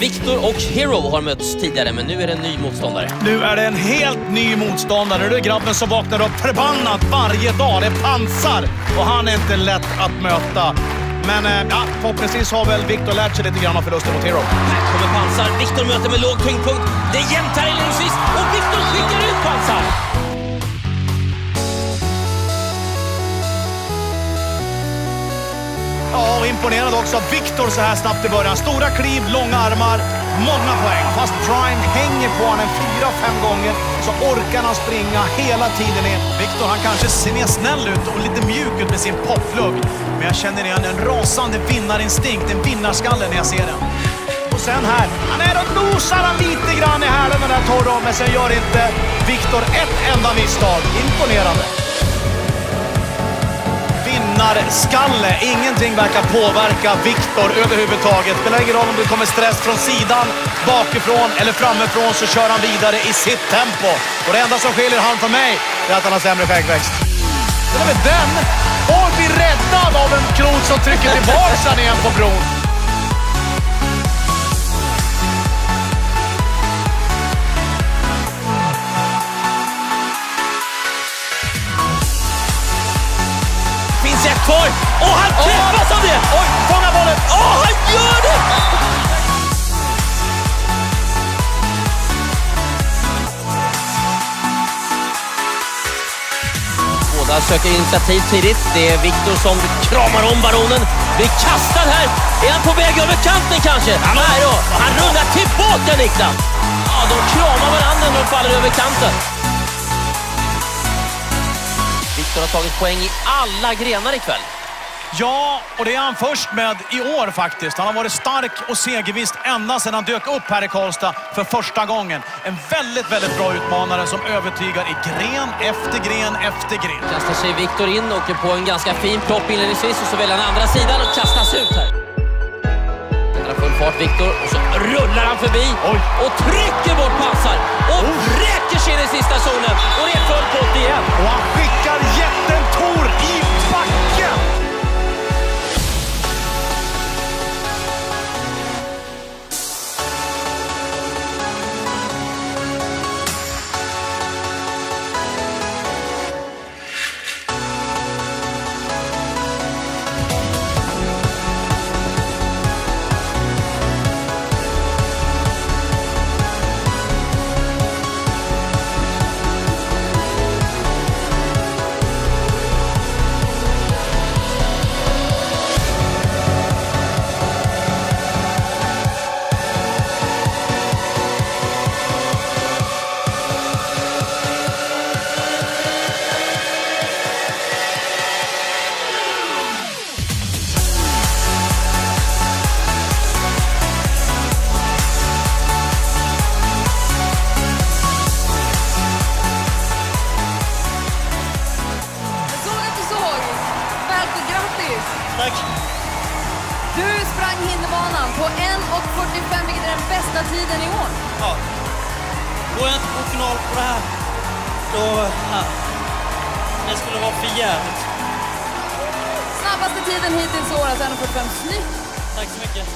Victor och Hero har mötts tidigare, men nu är det en ny motståndare. Nu är det en helt ny motståndare. Det är grabben som vaknar upp förbannat varje dag. Det är pansar och han är inte lätt att möta. Men eh, ja, förhoppningsvis har väl Victor lärt sig lite grann av förlusten mot Hero. Här kommer Pansar. Victor möter med låg tyngdpunkt. Det är jämnt här inledningsvis och Victor skickar ut Pansar! Imponerad också av Viktor så här snabbt i början. Stora kliv, långa armar, många poäng. Fast Prime hänger på honom fyra, fem gånger så orkar han springa hela tiden in. Viktor, han kanske ser mer snäll ut och lite mjuk ut med sin poplugg. Men jag känner igen en rasande vinnarinstinkt, en vinnarskalle när jag ser den. Och sen här, han är och nosar han lite grann i hälen den där Toro, men sen gör inte Viktor ett enda misstag. Imponerande vinnarskalle. Ingenting verkar påverka Viktor överhuvudtaget. Spelar ingen roll om det kommer stress från sidan, bakifrån eller framifrån så kör han vidare i sitt tempo. Och det enda som skiljer han från mig är att han har sämre skäggväxt. Det är väl den och blir räddad av en klot som trycker tillbaka han igen på bron. Ett kvar och han träffas av det! Oj, fånga bollen! Åh, han gör det! Båda söker initiativ tidigt. Det är Viktor som kramar om baronen. Blir kastad här. Är han på väg över kanten kanske? Nej då. Han rullar tillbaka Niklas. Ja, de kramar varandra när de faller över kanten. Har tagit poäng i alla grenar ikväll. Ja, och det är han först med i år faktiskt. Han har varit stark och segerviss ända sedan han dök upp här i Karlstad för första gången. En väldigt, väldigt bra utmanare som övertygar i gren efter gren efter gren. Kastar sig Viktor in, åker på en ganska fin plopp inledningsvis och så väljer han andra sidan och kastas ut här. Drar full fart Viktor och så rullar han förbi Oj. och trycker bort passar och sig in i sista zonen och det är full pott igen. Och han skickar jätten Tor i Du sprang hinderbanan på 1.45, vilket är den bästa tiden i år. Ja. Går jag inte på final på det här, då... Ja. Det skulle vara för jävligt. Snabbaste tiden hittills i år, alltså 1.45. Snyggt! Tack så mycket.